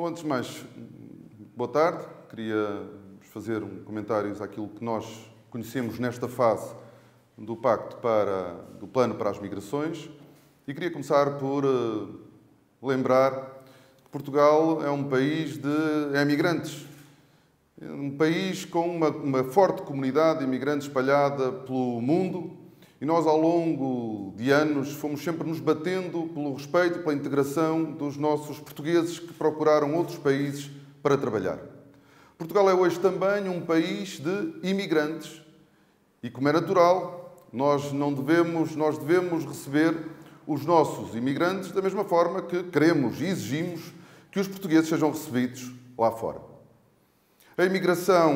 Bom, antes de mais, boa tarde. Queria fazer um comentários àquilo que nós conhecemos nesta fase do Pacto para, do Plano para as Migrações. E queria começar por uh, lembrar que Portugal é um país de imigrantes, um país com uma, uma forte comunidade de imigrantes espalhada pelo mundo e nós, ao longo de anos, fomos sempre nos batendo pelo respeito pela integração dos nossos portugueses que procuraram outros países para trabalhar. Portugal é hoje também um país de imigrantes e, como é natural, nós não devemos, nós devemos receber os nossos imigrantes da mesma forma que queremos e exigimos que os portugueses sejam recebidos lá fora. A imigração,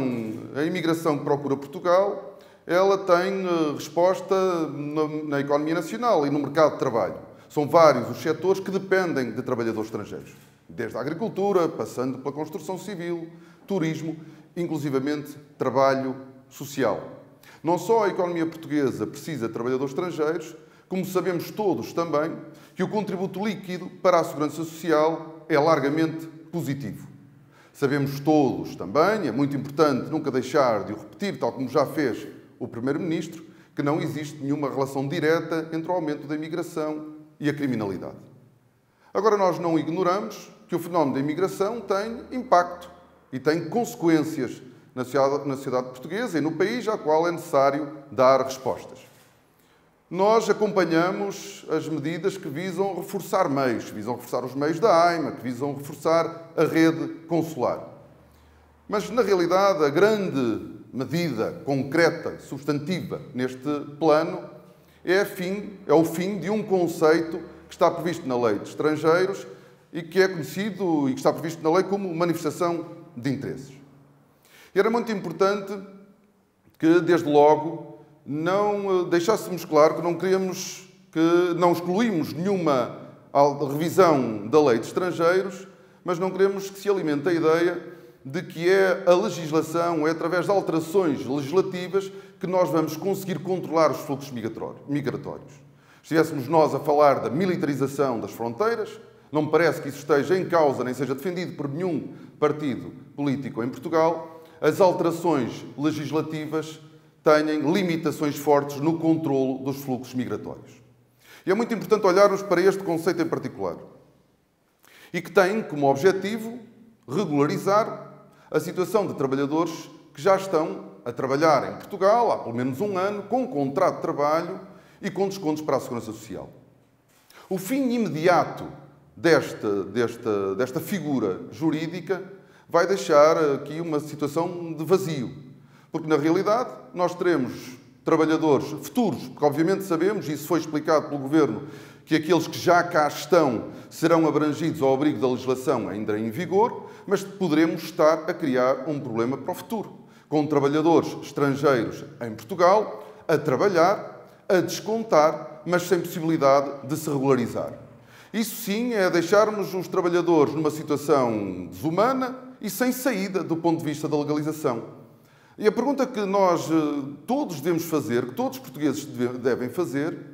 a imigração que procura Portugal ela tem eh, resposta na, economia nacional e no mercado de trabalho. São vários os setores que dependem de trabalhadores estrangeiros, desde a agricultura, passando pela construção civil, turismo, inclusivamente trabalho social. Não só a economia portuguesa precisa de trabalhadores estrangeiros, como sabemos todos também que o contributo líquido para a segurança social é largamente positivo. Sabemos todos também, é muito importante nunca deixar de o repetir, tal como já fez o Primeiro-Ministro que não existe nenhuma relação direta entre o aumento da imigração e a criminalidade. Agora, nós não ignoramos que o fenómeno da imigração tem impacto e tem consequências na sociedade, portuguesa e no país ao qual é necessário dar respostas. Nós acompanhamos as medidas que visam reforçar meios, que visam reforçar os meios da AIMA, que visam reforçar a rede consular. Mas, na realidade, a grande medida concreta, substantiva neste plano é, fim, é o fim de um conceito que está previsto na lei de estrangeiros e que é conhecido e que está previsto na lei como manifestação de interesses. E era muito importante que, desde logo, não eh, deixássemos claro que não queríamos, que não excluímos nenhuma revisão da lei de estrangeiros, mas não queremos que se alimente a ideia de que é a legislação, é através de alterações legislativas que nós vamos conseguir controlar os fluxos migratórios. Estivéssemos nós a falar da militarização das fronteiras, não me parece que isso esteja em causa nem seja defendido por nenhum partido político em Portugal, as alterações legislativas têm limitações fortes no controlo dos fluxos migratórios. E é muito importante olharmos para este conceito em particular e que tem como objetivo regularizar a situação de trabalhadores que já estão a trabalhar em Portugal há pelo menos um ano, com um contrato de trabalho e com descontos para a Segurança Social. O fim imediato desta, desta, desta figura jurídica vai deixar aqui uma situação de vazio. Porque, na realidade, nós teremos trabalhadores futuros, porque obviamente sabemos, e isso foi explicado pelo Governo, que aqueles que já cá estão serão abrangidos ao abrigo da legislação ainda em vigor, mas poderemos estar a criar um problema para o futuro, com trabalhadores estrangeiros em Portugal a trabalhar, a descontar, mas sem possibilidade de se regularizar. Isso sim é deixarmos os trabalhadores numa situação desumana e sem saída do ponto de vista da legalização. E a pergunta que nós eh, todos devemos fazer, que todos os portugueses devem fazer,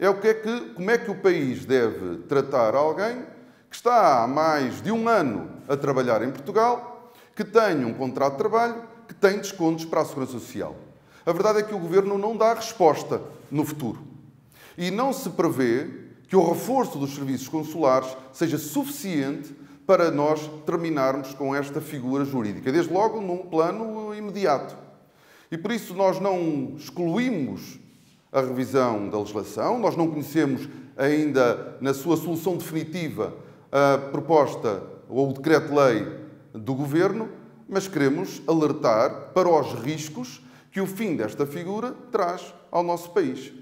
é, o que é que, como é que o país deve tratar alguém que está há mais de um ano a trabalhar em Portugal, que tem um contrato de trabalho, que tem descontos para a Segurança Social. A verdade é que o Governo não dá resposta no futuro. E não se prevê que o reforço dos serviços consulares seja suficiente para nós terminarmos com esta figura jurídica, desde logo num plano imediato. E por isso nós não excluímos a revisão da legislação, nós não conhecemos ainda na sua solução definitiva a proposta ou o decreto-lei do Governo, mas queremos alertar para os riscos que o fim desta figura traz ao nosso país.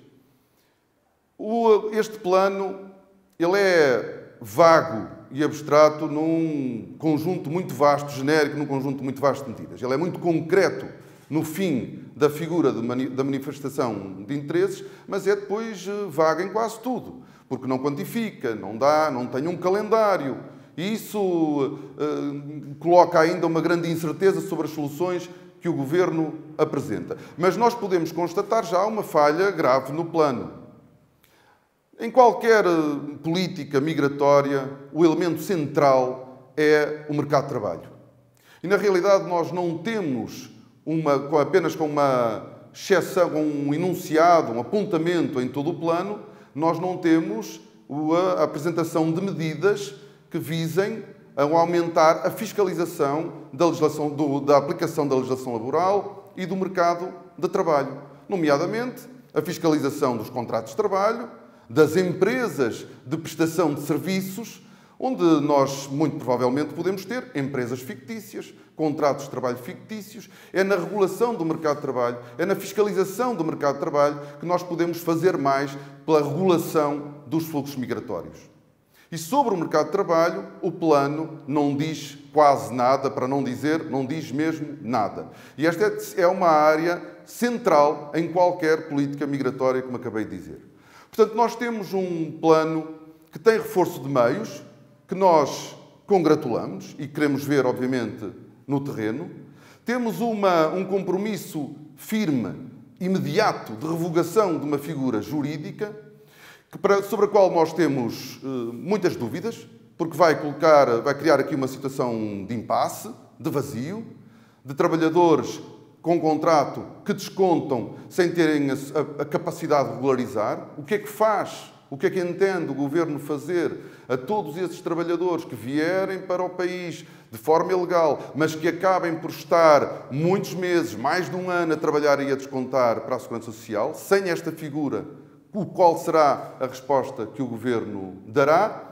Este plano ele é vago e abstrato num conjunto muito vasto, genérico, num conjunto muito vasto de medidas. Ele é muito concreto no fim da figura da manifestação de interesses, mas é depois eh, vaga em quase tudo, porque não quantifica, não dá, não tem um calendário. E isso uh, coloca ainda uma grande incerteza sobre as soluções que o governo apresenta. Mas nós podemos constatar já uma falha grave no plano. Em qualquer política migratória, o elemento central é o mercado de trabalho. E na realidade nós não temos uma, apenas com uma exceção, um enunciado, um apontamento em todo o plano, nós não temos a apresentação de medidas que visem a aumentar a fiscalização da, legislação, do, da aplicação da legislação laboral e do mercado de trabalho, nomeadamente a fiscalização dos contratos de trabalho, das empresas de prestação de serviços, onde nós, muito provavelmente, podemos ter empresas fictícias, contratos de trabalho fictícios. É na regulação do mercado de trabalho, é na fiscalização do mercado de trabalho que nós podemos fazer mais pela regulação dos fluxos migratórios. E sobre o mercado de trabalho, o plano não diz quase nada, para não dizer, não diz mesmo nada. E esta é uma área central em qualquer política migratória, como acabei de dizer. Portanto, nós temos um plano que tem reforço de meios, que nós congratulamos e queremos ver, obviamente, no terreno. Temos uma, um compromisso firme, imediato, de revogação de uma figura jurídica, para, sobre a qual nós temos uh, muitas dúvidas, porque vai colocar, vai criar aqui uma situação de impasse, de vazio, de trabalhadores com contrato que descontam sem terem a, a, a capacidade de regularizar. O que é que faz o que é que entende o governo fazer a todos esses trabalhadores que vierem para o país de forma ilegal, mas que acabem por estar muitos meses, mais de um ano, a trabalhar e a descontar para a Segurança Social, sem esta figura, qual será a resposta que o governo dará?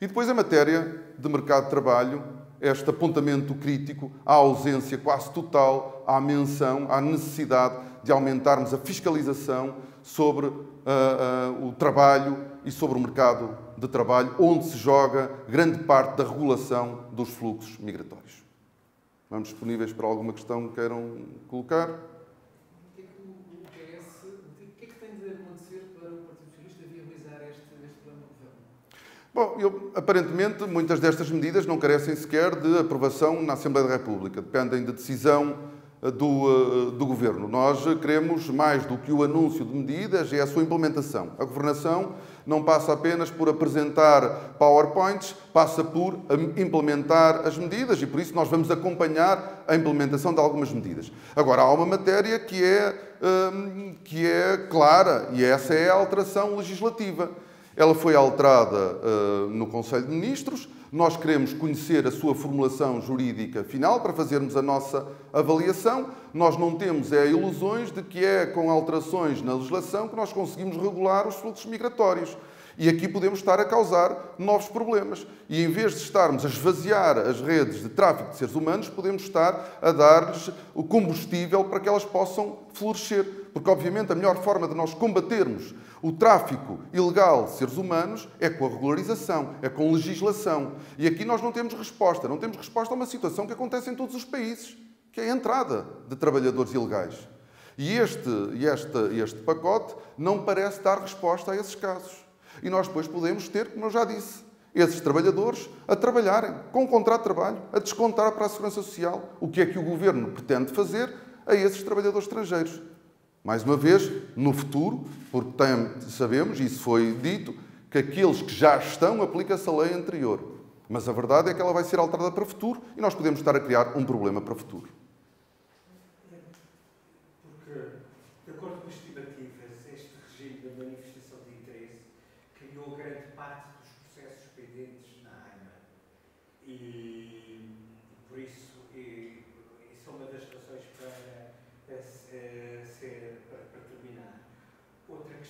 E depois a matéria de mercado de trabalho, este apontamento crítico à ausência quase total, à menção, à necessidade de aumentarmos a fiscalização sobre uh, uh, o trabalho e sobre o mercado de trabalho, onde se joga grande parte da regulação dos fluxos migratórios. Vamos disponíveis para alguma questão que queiram colocar? O que é que o PS, o que é que tem de acontecer para o Partido Socialista viabilizar este, este plano governo? Bom, eu, aparentemente, muitas destas medidas não carecem sequer de aprovação na Assembleia da República. Dependem de decisão do, do Governo. Nós queremos, mais do que o anúncio de medidas, é a sua implementação. A governação não passa apenas por apresentar PowerPoints, passa por implementar as medidas e por isso nós vamos acompanhar a implementação de algumas medidas. Agora, há uma matéria que é, hum, que é clara e essa é a alteração legislativa. Ela foi alterada uh, no Conselho de Ministros, nós queremos conhecer a sua formulação jurídica final para fazermos a nossa avaliação. Nós não temos é, ilusões de que é com alterações na legislação que nós conseguimos regular os fluxos migratórios. E aqui podemos estar a causar novos problemas. E em vez de estarmos a esvaziar as redes de tráfico de seres humanos, podemos estar a dar-lhes o combustível para que elas possam florescer. Porque, obviamente, a melhor forma de nós combatermos o tráfico ilegal de seres humanos é com a regularização, é com legislação. E aqui nós não temos resposta. Não temos resposta a uma situação que acontece em todos os países, que é a entrada de trabalhadores ilegais. E este, este, este pacote não parece dar resposta a esses casos. E nós depois podemos ter, como eu já disse, esses trabalhadores a trabalharem com um contrato de trabalho, a descontar para a Segurança Social. O que é que o governo pretende fazer a esses trabalhadores estrangeiros? Mais uma vez, no futuro, porque tem, sabemos, isso foi dito, que aqueles que já estão aplica-se a lei anterior. Mas a verdade é que ela vai ser alterada para o futuro e nós podemos estar a criar um problema para o futuro.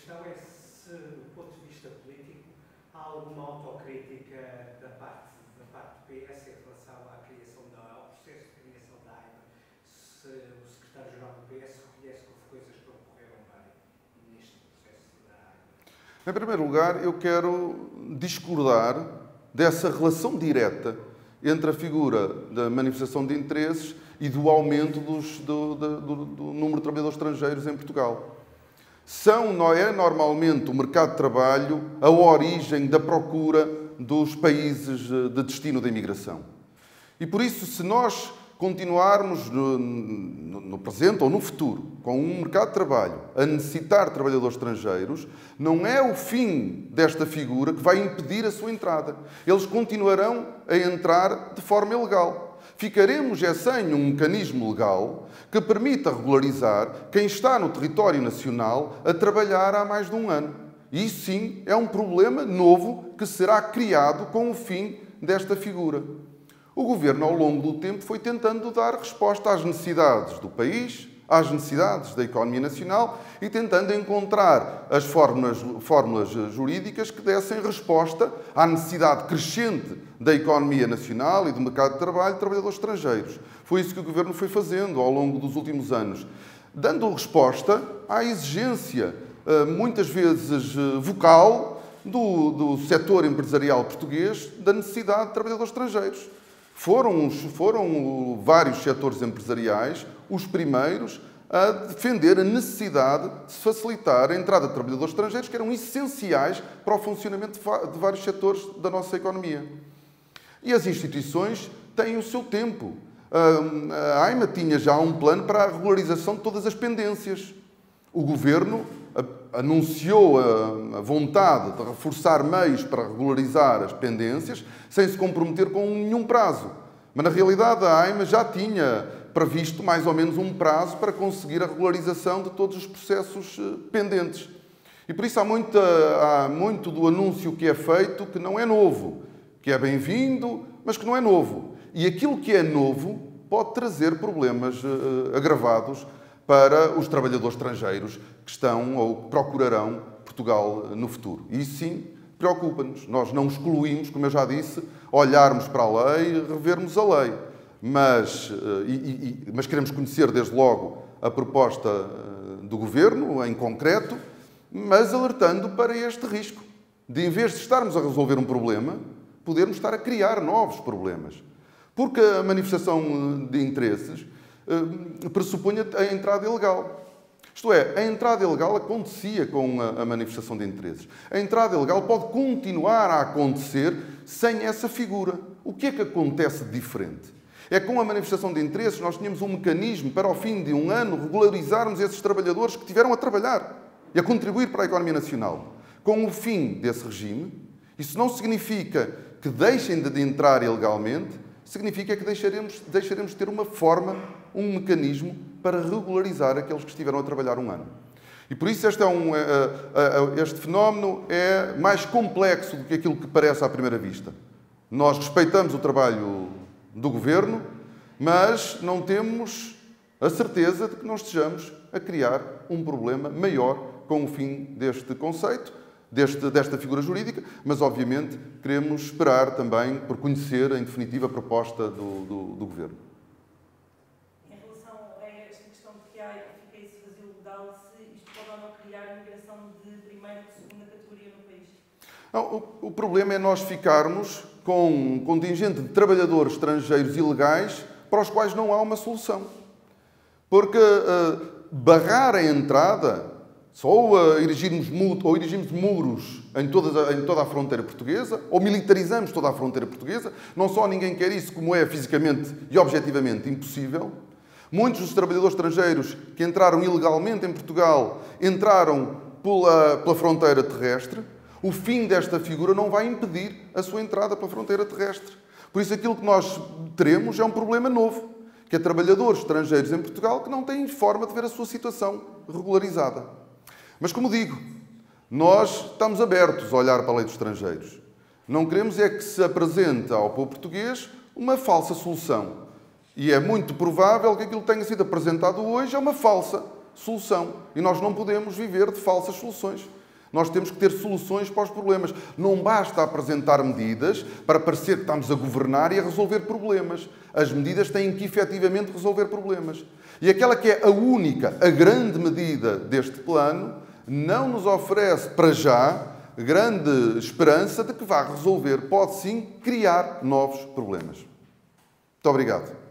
questão é se, do ponto de vista político, há alguma autocrítica da parte, da parte do PS em relação à criação da, ao processo de criação da AIMA, se o secretário-geral do PS reconhece que houve coisas que não correram bem neste processo da AIMA. Em primeiro lugar, eu quero discordar dessa relação direta entre a figura da manifestação de interesses e do aumento dos, do, do, do, do número de trabalhadores estrangeiros em Portugal são, não é normalmente o mercado de trabalho a origem da procura dos países eh, de destino da imigração. E por isso, se nós continuarmos no, no, presente ou no futuro com um mercado de trabalho a necessitar de trabalhadores estrangeiros, não é o fim desta figura que vai impedir a sua entrada. Eles continuarão a entrar de forma ilegal. Ficaremos é sem um mecanismo legal que permita regularizar quem está no território nacional a trabalhar há mais de um ano. E isso sim é um problema novo que será criado com o fim desta figura o governo, ao longo do tempo, foi tentando dar resposta às necessidades do país, às necessidades da economia nacional e tentando encontrar as fórmulas, fórmulas jurídicas que dessem resposta à necessidade crescente da economia nacional e do mercado de trabalho de trabalhadores estrangeiros. Foi isso que o governo foi fazendo ao longo dos últimos anos, dando resposta à exigência, eh, muitas vezes eh, vocal, do, do setor empresarial português da necessidade de trabalhadores estrangeiros. Foram, foram vários setores empresariais os primeiros a defender a necessidade de facilitar a entrada de trabalhadores estrangeiros que eram essenciais para o funcionamento de vários setores da nossa economia. E as instituições têm o seu tempo. A AIMA tinha já um plano para a regularização de todas as pendências. O governo anunciou a vontade de reforçar meios para regularizar as pendências, sem se comprometer com nenhum prazo. Mas, na realidade, a AIMA já tinha previsto mais ou menos um prazo para conseguir a regularização de todos os processos eh, pendentes. E por isso há, muita, há muito do anúncio que é feito que não é novo, que é bem-vindo, mas que não é novo. E aquilo que é novo pode trazer problemas uh, agravados para os trabalhadores estrangeiros que estão ou procurarão Portugal no futuro. E isso sim preocupa-nos. Nós não excluímos, como eu já disse, olharmos para a lei, revermos a lei. Mas, eh, e, e, mas queremos conhecer desde logo a proposta eh, do Governo, em concreto, mas alertando para este risco de, em vez de estarmos a resolver um problema, podermos estar a criar novos problemas. Porque a manifestação de interesses eh, pressupunha a entrada ilegal. Isto é, a entrada ilegal acontecia com a, manifestação de interesses. A entrada ilegal pode continuar a acontecer sem essa figura. O que é que acontece de diferente? É com a manifestação de interesses nós tínhamos um mecanismo para, ao fim de um ano, regularizarmos esses trabalhadores que tiveram a trabalhar e a contribuir para a economia nacional. Com o fim desse regime, isso não significa que deixem de entrar ilegalmente, significa que deixaremos, deixaremos de ter uma forma, um mecanismo para regularizar aqueles que estiveram a trabalhar um ano. E por isso este, é um, é, é, este fenómeno é mais complexo do que aquilo que parece à primeira vista. Nós respeitamos o trabalho do governo, mas não temos a certeza de que nós estejamos a criar um problema maior com o fim deste conceito deste, desta figura jurídica, mas obviamente queremos esperar também por conhecer, em definitiva, a proposta do, do, do Governo. Em relação a esta questão de que há fica esse vazio legal, se isto pode ou não criar migração de primeira ou segunda categoria no país? Não, o, o problema é nós ficarmos com um contingente de trabalhadores estrangeiros ilegais para os quais não há uma solução. Porque uh, barrar a entrada só ou erigirmos, ou erigimos muros em, toda, em toda a fronteira portuguesa, ou militarizamos toda a fronteira portuguesa. Não só ninguém quer isso, como é fisicamente e objetivamente impossível. Muitos dos trabalhadores estrangeiros que entraram ilegalmente em Portugal entraram pela, pela fronteira terrestre. O fim desta figura não vai impedir a sua entrada pela fronteira terrestre. Por isso, aquilo que nós teremos é um problema novo, que é trabalhadores estrangeiros em Portugal que não têm forma de ver a sua situação regularizada. Mas, como digo, nós estamos abertos a olhar para a lei dos estrangeiros. Não queremos é que se apresente ao povo português uma falsa solução. E é muito provável que aquilo que tenha sido apresentado hoje é uma falsa solução. E nós não podemos viver de falsas soluções. Nós temos que ter soluções para os problemas. Não basta apresentar medidas para parecer que estamos a governar e a resolver problemas. As medidas têm que efetivamente resolver problemas. E aquela que é a única, a grande medida deste plano não nos oferece, para já, grande esperança de que vá resolver, pode sim criar novos problemas. Muito obrigado.